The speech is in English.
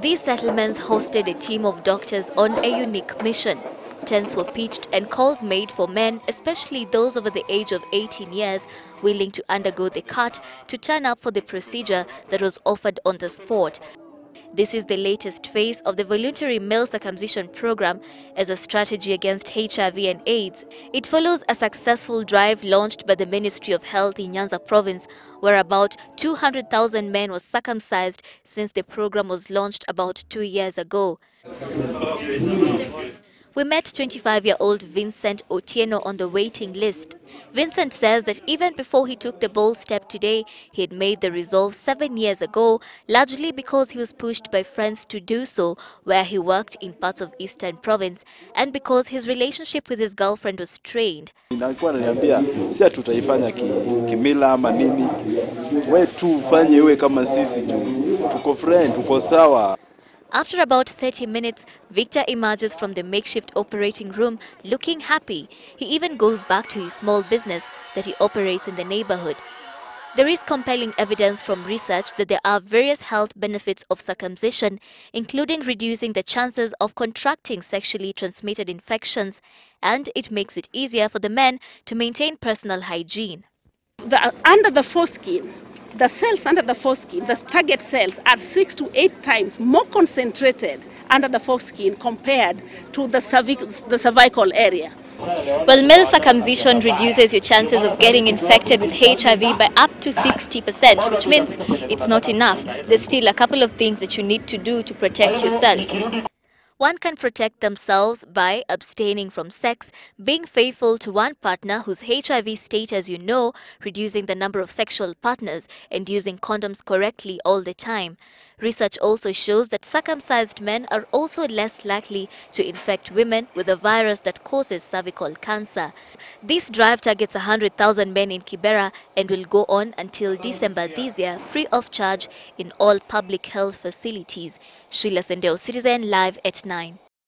These settlements hosted a team of doctors on a unique mission. Tents were pitched and calls made for men, especially those over the age of 18 years, willing to undergo the cut to turn up for the procedure that was offered on the spot. This is the latest phase of the voluntary male circumcision program as a strategy against HIV and AIDS. It follows a successful drive launched by the Ministry of Health in Nyanza province, where about 200,000 men were circumcised since the program was launched about two years ago. We met 25-year-old Vincent Otieno on the waiting list. Vincent says that even before he took the bold step today, he had made the resolve seven years ago, largely because he was pushed by friends to do so where he worked in parts of Eastern Province and because his relationship with his girlfriend was strained. Tutaifanya kimila ama we iwe sisi tuko friend, tuko sawa. After about 30 minutes, Victor emerges from the makeshift operating room looking happy. He even goes back to his small business that he operates in the neighborhood. There is compelling evidence from research that there are various health benefits of circumcision, including reducing the chances of contracting sexually transmitted infections, and it makes it easier for the men to maintain personal hygiene. The, under the foreskin, the cells under the foreskin, the target cells, are six to eight times more concentrated under the foreskin compared to the, cervic- the cervical area. Well, male circumcision reduces your chances of getting infected with HIV by up to 60%, which means it's not enough. There's still a couple of things that you need to do to protect yourself. One can protect themselves by abstaining from sex, being faithful to one partner whose HIV status you know, reducing the number of sexual partners, and using condoms correctly all the time. Research also shows that circumcised men are also less likely to infect women with a virus that causes cervical cancer. This drive targets 100,000 men in Kibera and will go on until December this year, free of charge in all public health facilities. Sheila Sendeyo, Citizen Live at 9.